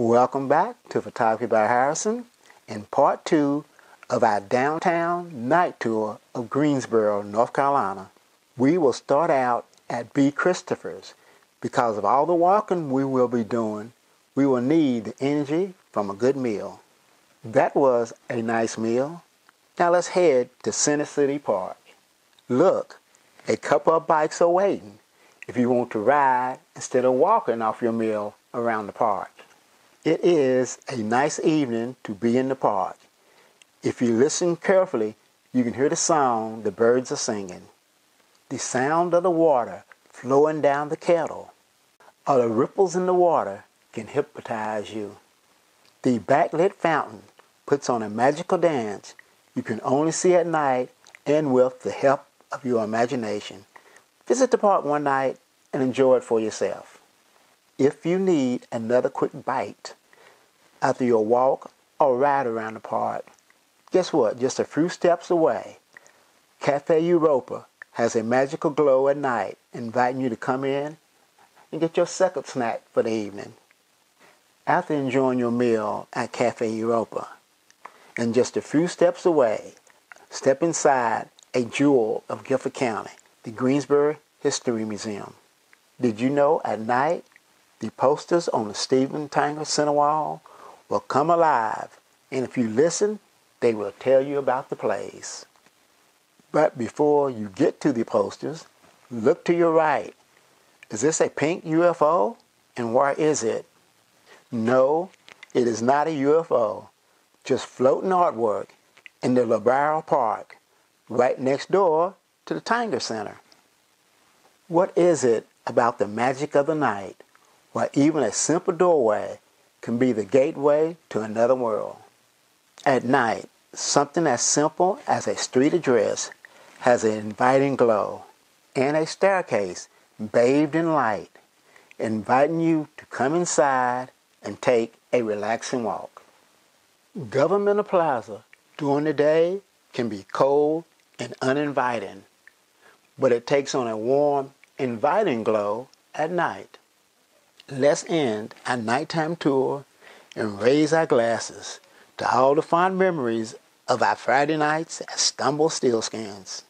Welcome back to Photography by Harrison in part two of our downtown night tour of Greensboro, North Carolina. We will start out at B. Christopher's. Because of all the walking we will be doing, we will need the energy from a good meal. That was a nice meal. Now let's head to Center City Park. Look, a couple of bikes are waiting if you want to ride instead of walking off your meal around the park. It is a nice evening to be in the park. If you listen carefully, you can hear the song the birds are singing. The sound of the water flowing down the kettle or the ripples in the water can hypnotize you. The backlit fountain puts on a magical dance you can only see at night and with the help of your imagination. Visit the park one night and enjoy it for yourself. If you need another quick bite after your walk or ride around the park, guess what? Just a few steps away, Cafe Europa has a magical glow at night, inviting you to come in and get your second snack for the evening. After enjoying your meal at Cafe Europa, and just a few steps away, step inside a jewel of Guilford County, the Greensboro History Museum. Did you know at night the posters on the Steven Tanger Center wall will come alive, and if you listen, they will tell you about the place. But before you get to the posters, look to your right. Is this a pink UFO? And where is it? No, it is not a UFO, just floating artwork in the LeBauer Park, right next door to the Tanger Center. What is it about the magic of the night where even a simple doorway can be the gateway to another world. At night, something as simple as a street address has an inviting glow and a staircase bathed in light, inviting you to come inside and take a relaxing walk. Governmental Plaza during the day can be cold and uninviting, but it takes on a warm, inviting glow at night. Let's end our nighttime tour and raise our glasses to all the fond memories of our Friday nights at Stumble Stilskins.